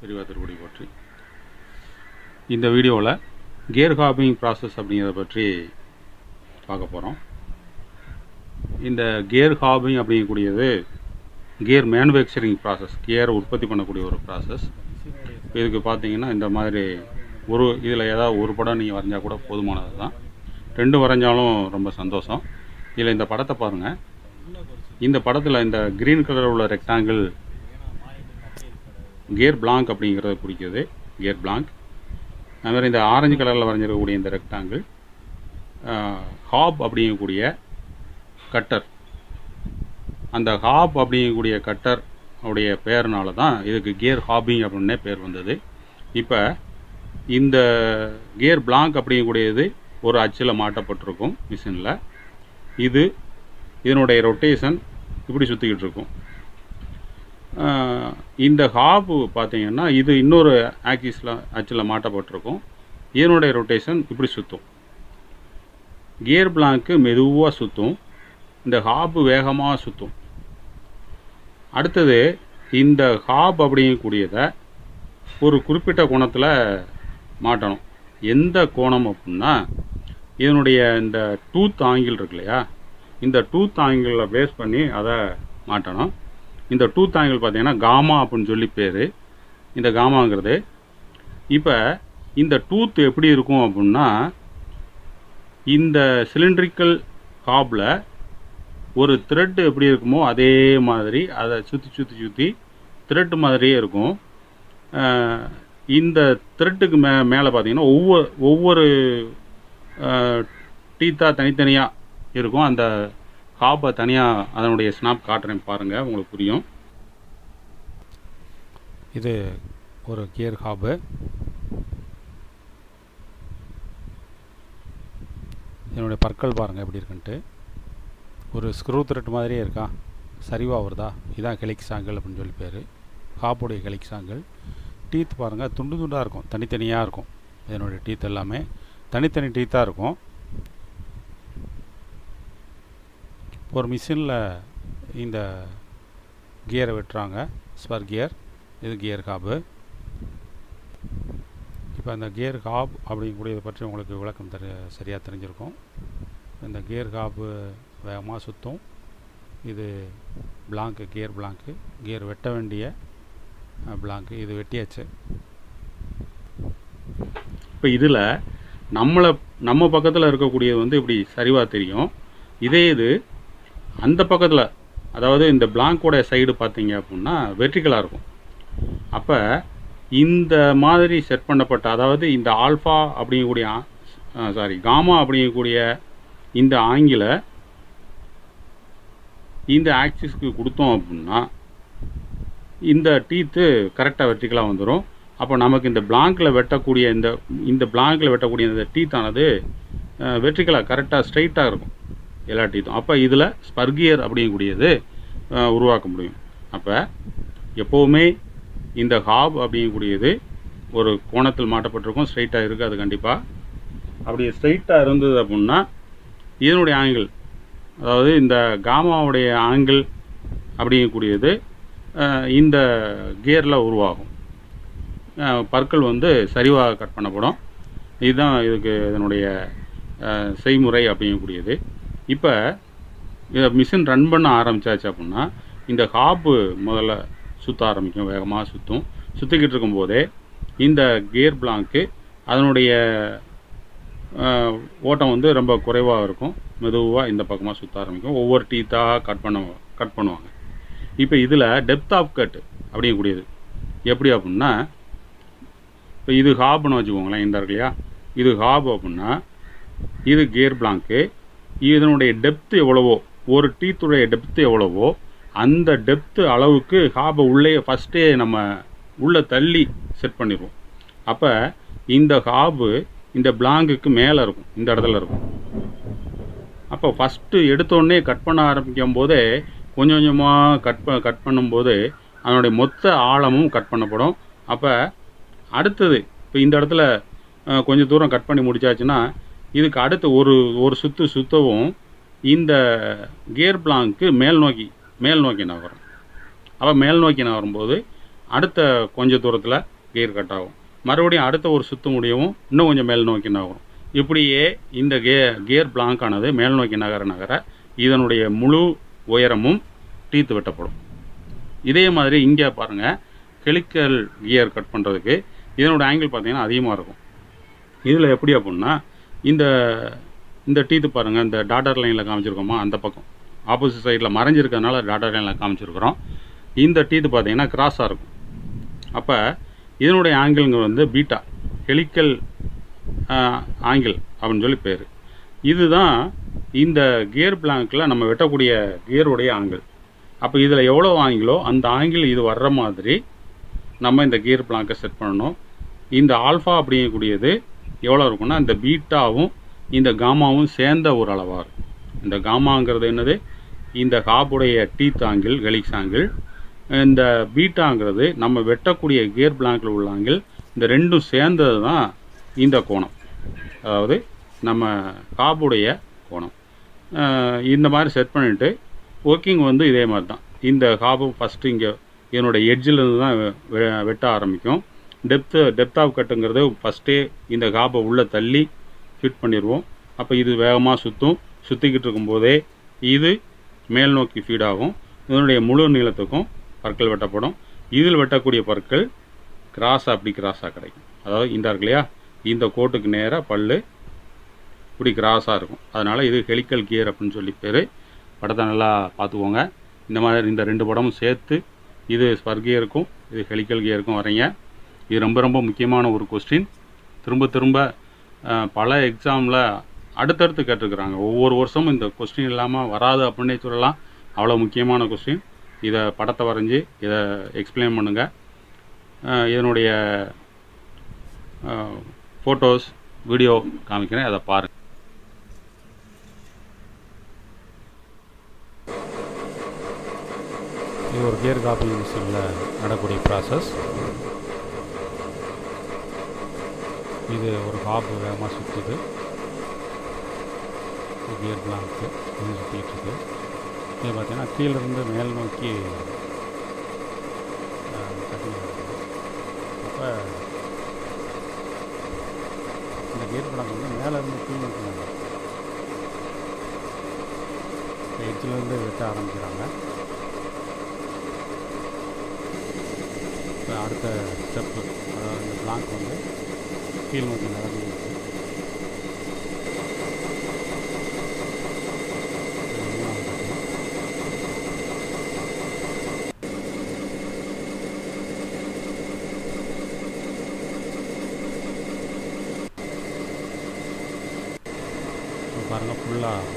பெரியவா திருப்படி போற்றி. இந்த வீடியோவில் கியர் ஹாபிங் ப்ராசஸ் அப்படிங்கிறத பற்றி பார்க்க போகிறோம் இந்த கியர் ஹாபிங் அப்படிங்கக்கூடியது கியர் மேனுஃபேக்சரிங் ப்ராசஸ் கியர் உற்பத்தி பண்ணக்கூடிய ஒரு ப்ராசஸ் இதுக்கு பார்த்தீங்கன்னா இந்த மாதிரி ஒரு இதில் ஏதாவது ஒரு படம் நீங்கள் வரைஞ்சால் கூட போதுமானது தான் ரெண்டு வரைஞ்சாலும் ரொம்ப சந்தோஷம். இதில் இந்த படத்தை பாருங்கள் இந்த படத்தில் இந்த க்ரீன் கலர் உள்ள ரெக்டாங்கிள் கியர் பிளாங்க் அப்படிங்கிறத குறிக்கிறது கியர் பிளாங்க் அதுமாதிரி இந்த ஆரஞ்சு கலரில் வரைஞ்சிருக்கக்கூடிய இந்த ரெக்டாங்கிள் ஹாப் அப்படிங்கக்கூடிய கட்டர் அந்த ஹாப் அப்படிங்கக்கூடிய கட்டர் உடைய பேர்னால தான் இதுக்கு கியர் ஹாபிங் அப்படின்னே பேர் வந்தது. இப்போ இந்த கியர் பிளாங்க் அப்படிங்கக்கூடியது ஒரு அச்சில் மாட்டப்பட்டிருக்கும் மிஷினில் இது இதனுடைய ரொட்டேஷன் இப்படி சுற்றிக்கிட்டு இருக்கும். இந்த ஹாப் பார்த்தீங்கன்னா இது இன்னொரு ஆக்சிஸில் ஆக்சில் மாட்டப்பட்டிருக்கும். இதனுடைய ரொட்டேஷன் இப்படி சுற்றும் கியர் பிளாங்க்கு மெதுவாக சுற்றும் இந்த ஹாப் வேகமாக சுற்றும் அடுத்தது இந்த ஹாப் அப்படிங்கக்கூடியதை ஒரு குறிப்பிட்ட கோணத்தில் மாட்டணும். எந்த கோணம் அப்படின்னா இதனுடைய இந்த டூத் ஆங்கிள் இருக்கு இல்லையா? இந்த டூத் ஆங்கிளில் பேஸ் பண்ணி அதை மாட்டணும். இந்த டூத் ஆங்கிள் பார்த்தீங்கன்னா காமா அப்படின்னு சொல்லி பேர். இந்த காமாங்கிறது. இப்போ இந்த டூத் எப்படி இருக்கும் அப்படின்னா இந்த சிலிண்ட்ரிக்கல் காப்பில் ஒரு த்ரெட்டு எப்படி இருக்குமோ அதே மாதிரி அதை சுற்றி சுற்றி சுற்றி த்ரெட்டு மாதிரியே இருக்கும். இந்த த்ரெட்டுக்கு மே மேலே பார்த்தீங்கன்னா ஒவ்வொரு ஒவ்வொரு டீத்தாக தனித்தனியாக இருக்கும். அந்த ஹாப்பை தனியாக அதனுடைய ஸ்னாப் காட்டுறேன் பாருங்கள் உங்களுக்கு புரியும். இது ஒரு கியர் ஹாபு என்னுடைய பற்கள் பாருங்கள் எப்படி இருக்குன்ட்டு. ஒரு ஸ்க்ரூ த்ரெட் மாதிரியே இருக்கா? சரிவாக வருதா? இதான் கெலிக்ஸ் சாங்கல் அப்படின்னு சொல்லி பேர். ஹாப்புடைய கெலிக்ஸ் சாங்கல் டீத் பாருங்கள் துண்டு துண்டாக இருக்கும். தனித்தனியாக இருக்கும். இதனுடைய டீத் எல்லாமே தனித்தனி டீத்தாக இருக்கும். ஒரு மிஷினில் இந்த கியரை வெட்டுறாங்க. ஸ்பர் கியர் இது கியர் காபு இப்போ அந்த கியர் ஹாப் அப்படிங்கக்கூடியதை பற்றி உங்களுக்கு விளக்கம் தெரி சரியாக தெரிஞ்சிருக்கும். இந்த கியர் காப்பு வேகமாக சுற்றும் இது பிளாங்க்கு கியர் பிளாங்க்கு கியர் வெட்ட வேண்டிய பிளாங்க்கு இது வெட்டியாச்சு. இப்போ இதில் நம்மளை நம்ம பக்கத்தில் இருக்கக்கூடியது வந்து இப்படி சரிவாக தெரியும். இதே இது அந்த பக்கத்தில் அதாவது இந்த பிளாங்கோடைய சைடு பார்த்தீங்க அப்படின்னா வெர்டிக்கலாக இருக்கும். அப்போ இந்த மாதிரி செட் பண்ணப்பட்ட அதாவது இந்த ஆல்ஃபா அப்படிங்கக்கூடிய சாரி காமா அப்படிங்கக்கூடிய இந்த ஆங்கில இந்த ஆக்சிஸ்க்கு கொடுத்தோம் அப்படின்னா இந்த டீத்து கரெக்டாக வெர்டிக்கலாக வந்துடும் அப்போ நமக்கு இந்த பிளாங்கில் வெட்டக்கூடிய இந்த இந்த பிளாங்கில் வெட்டக்கூடிய இந்த டீத்தானது வெர்டிக்கலாக கரெக்டாக ஸ்ட்ரைட்டாக இருக்கும். எல்லா அப்போ இதில் ஸ்பர்கியர் அப்படிங்கக்கூடியது உருவாக்க முடியும். அப்போ எப்போவுமே இந்த ஹாப் அப்படிங்கக்கூடியது ஒரு கோணத்தில் மாட்டப்பட்டிருக்கும் ஸ்ட்ரைட்டாக இருக்குது அது கண்டிப்பாக அப்படி ஸ்ட்ரைட்டாக இருந்தது அப்படின்னா இதனுடைய ஆங்கிள் அதாவது இந்த காமாவுடைய ஆங்கிள் அப்படிங்கக்கூடியது இந்த கியரில் உருவாகும். பற்கள் வந்து சரிவாக கட் பண்ணப்படும். இதுதான் இதுக்கு இதனுடைய செய்முறை அப்படிங்கக்கூடியது. இப்போ இதை மிஷின் ரன் பண்ண ஆரம்பிச்சாச்சு அப்படின்னா இந்த ஹாப்பு முதல்ல சுற்ற ஆரம்பிக்கும் வேகமாக சுற்றும் சுற்றிக்கிட்டு இருக்கும்போதே இந்த கியர் பிளாங்க்கு அதனுடைய ஓட்டம் வந்து ரொம்ப குறைவாக இருக்கும். மெதுவாக இந்த பக்கமாக சுற்ற ஆரம்பிக்கும். ஒவ்வொரு டீத்தாக கட் பண்ண கட் பண்ணுவாங்க. இப்போ இதில் டெப்த் ஆஃப் கட் அப்படிங்கக்கூடியது. எப்படி அப்படின்னா இப்போ இது ஹாப்னு வச்சுக்கோங்களேன் இந்த இருக்கு இல்லையா? இது ஹாப் அப்படின்னா இது கியர் பிளாங்க்கு இதனுடைய டெப்த் எவ்வளவோ ஒரு டீத்துடைய டெப்த் எவ்வளவோ அந்த டெப்த் அளவுக்கு ஹாபை உள்ளே ஃபஸ்ட்டே நம்ம உள்ளே தள்ளி செட் பண்ணிடுவோம் அப்போ இந்த ஹாபு இந்த பிளாங்குக்கு மேலே இருக்கும் இந்த இடத்துல இருக்கும். அப்போ ஃபஸ்ட்டு எடுத்தோடனே கட் பண்ண ஆரம்பிக்கும் போதே கொஞ்சம் கொஞ்சமாக கட் ப கட் பண்ணும்போது அதனுடைய மொத்த ஆழமும் கட் பண்ணப்படும். அப்போ அடுத்தது இப்போ இந்த இடத்துல கொஞ்சம் தூரம் கட் பண்ணி முடிச்சாச்சுன்னா இதுக்கு அடுத்து ஒரு ஒரு சுற்று சுற்றவும் இந்த கியர் பிளாங்க்கு மேல் நோக்கி மேல் நோக்கி நகரும். அப்போ மேல் நோக்கி நகரும்போது அடுத்த கொஞ்ச தூரத்தில் கியர் கட் ஆகும். மறுபடியும் அடுத்த ஒரு சுத்து முடியவும் இன்னும் கொஞ்சம் மேல் நோக்கி நகரும். இப்படியே இந்த கே கியர் பிளாங்கானது மேல் நோக்கி நகர நகர இதனுடைய முழு உயரமும் டீத்து வெட்டப்படும். இதே மாதிரி இங்கே பாருங்கள் ஹெலிக்கல் கியர் கட் பண்ணுறதுக்கு இதனோட ஆங்கிள் பார்த்தீங்கன்னா அதிகமாக இருக்கும். இதில் எப்படி அப்படின்னா இந்த இந்த டீத்து பாருங்கள் இந்த டாட்டர் லைனில் காமிச்சிருக்கோமா அந்த பக்கம். ஆப்போசிட் சைடில் மறைஞ்சிருக்கறனால டாட்டர் லைனில் காமிச்சிருக்கிறோம். இந்த டீத்து பார்த்தீங்கன்னா கிராஸாக இருக்கும். அப்போ இதனுடைய ஆங்கிள்ங்க வந்து பீட்டா ஹெலிக்கல் ஆங்கிள் அப்படின்னு சொல்லி பேர். இதுதான் இந்த கியர் பிளாங்கில் நம்ம வெட்டக்கூடிய கியருடைய ஆங்கிள் அப்போ இதில் எவ்வளோ ஆங்கிலோ அந்த ஆங்கிள் இது வர்ற மாதிரி நம்ம இந்த கியர் பிளாங்கை செட் பண்ணணும். இந்த ஆல்ஃபா அப்படிங்கக்கூடியது எவ்வளோ இருக்கும்னா இந்த பீட்டாவும் இந்த காமாவும் சேர்ந்த ஒரு அளவாக இருக்கும். இந்த காமாங்கிறது என்னது? இந்த ஹாபுடைய டீத் ஆங்கிள் கலிக்ஸ் ஆங்கிள். இந்த பீட்டாங்கிறது நம்ம வெட்டக்கூடிய கியர் பிளாங்கில் உள்ள ஆங்கிள். இந்த ரெண்டும் சேர்ந்தது தான் இந்த கோணம். அதாவது நம்ம காபுடைய கோணம். இந்த மாதிரி செட் பண்ணிவிட்டு ஒர்க்கிங் வந்து இதே மாதிரி தான் இந்த ஹாப்பு ஃபஸ்ட்டு இங்கே இதனோட எட்ஜிலேருந்து தான் வெ- வெ- வெட்ட ஆரம்பிக்கும். டெப்த்து டெப்த் ஆஃப் கட்டுங்கிறது ஃபஸ்ட்டே இந்த காப்பை உள்ளே தள்ளி ஃபிட் பண்ணிடுவோம் அப்போ இது வேகமாக சுற்றும் சுற்றிக்கிட்டு இருக்கும்போதே இது மேல் நோக்கி ஃபீட் ஆகும். இதனுடைய முழு நீளத்துக்கும் பற்கள் வெட்டப்படும். இதில் வெட்டக்கூடிய பற்கள் கிராஸாக அப்படி கிராஸாக கிடைக்கும். அதாவது இந்த இருக்கு இல்லையா? இந்த கோட்டுக்கு நேராக பல்லு இப்படி கிராஸாக இருக்கும். அதனால் இது ஹெலிக்கல் கியர் அப்படின்னு சொல்லி பேர். படத்தை நல்லா பார்த்துக்கோங்க. இந்த மாதிரி இந்த ரெண்டு படமும் சேர்த்து இது ஸ்பர் கியருக்கும் இது ஹெலிக்கல் கியருக்கும் வரைங்க இது ரொம்ப ரொம்ப முக்கியமான ஒரு கொஸ்டின் திரும்ப திரும்ப பல எக்ஸாமில் அடுத்தடுத்து கேட்டிருக்கிறாங்க. ஒவ்வொரு வருஷமும் இந்த கொஸ்டின் இல்லாமல் வராது அப்படின்னே சொல்லலாம். அவ்வளோ முக்கியமான கொஸ்டின் இதை படத்தை வரைஞ்சி இதை எக்ஸ்பிளைன் பண்ணுங்கள் இதனுடைய ஃபோட்டோஸ் வீடியோ காமிக்கிறேன். அதை பாருங்கள் இது ஒரு கியர் காப்பி மிஷினில் நடக்கூடிய ப்ராசஸ் இது ஒரு ஹாப் வேகமாக சுற்றுது கியர் பிளாங்க்கு இது சுற்றிட்டு இருக்குது இது பார்த்திங்கன்னா கீழிருந்து மேல் நோக்கி கட்டிங் அப்போ இந்த கியர் பிளாங்க் வந்து மேலே இருந்து கீழ் நோக்கி எட்ஜிலேருந்து வெட்ட ஆரம்பிக்கிறாங்க. இப்போ அடுத்த ஸ்டெப்பு அதாவது இந்த பிளாங்க் வந்து கீழ் நோக்கி நகர்ந்து இப்போ பாருங்கள் ஃபுல்லாக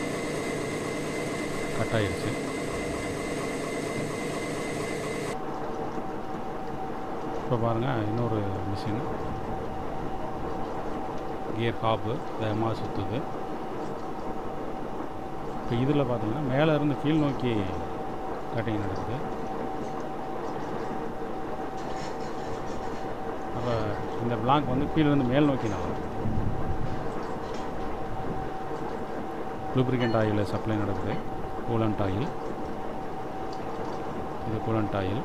கட் ஆயிடுச்சு இப்போ பாருங்கள் இன்னொரு மிஷின் கியர் ஹாப்பு வேகமாக சுற்றுது இப்போ இதில் பார்த்திங்கன்னா மேலே இருந்து கீழ் நோக்கி கட்டிங் நடக்குது. அப்போ இந்த பிளாங்க் வந்து கீழேருந்து மேல் நோக்கி நகரும். லூப்ரிகண்ட் ஆயில் சப்ளை நடக்குது. கூலண்ட் ஆயில் இது கூலண்ட் ஆயில்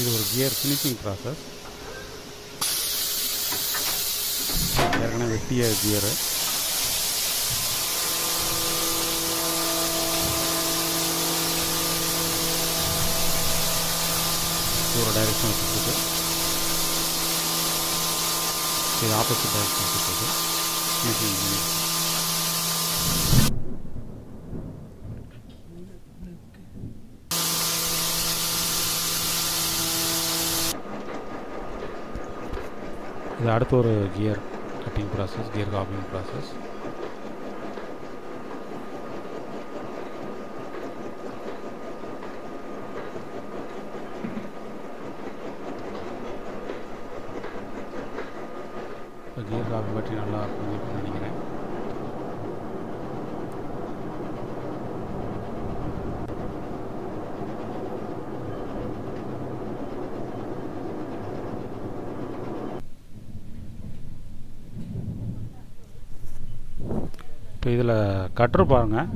இது ஒரு கியர் ஃபினிஷிங் ப்ராசஸ். ஏற்கனவே வெட்டிய கியரு. ஒரு டைரெக்ஷன் சுற்றுது இது ஆப்போசிட் டைரெக்ஷன் சுற்றுது ஃபினிஷிங் இது அடுத்த ஒரு gear cutting process gear copying process இப்போ கியர் காப்பி பற்றி நல்லா புரிஞ்சுக்கணும்னு இப்போ இதில் கட்ரு பாருங்கள்